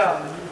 Olha,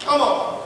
Come on.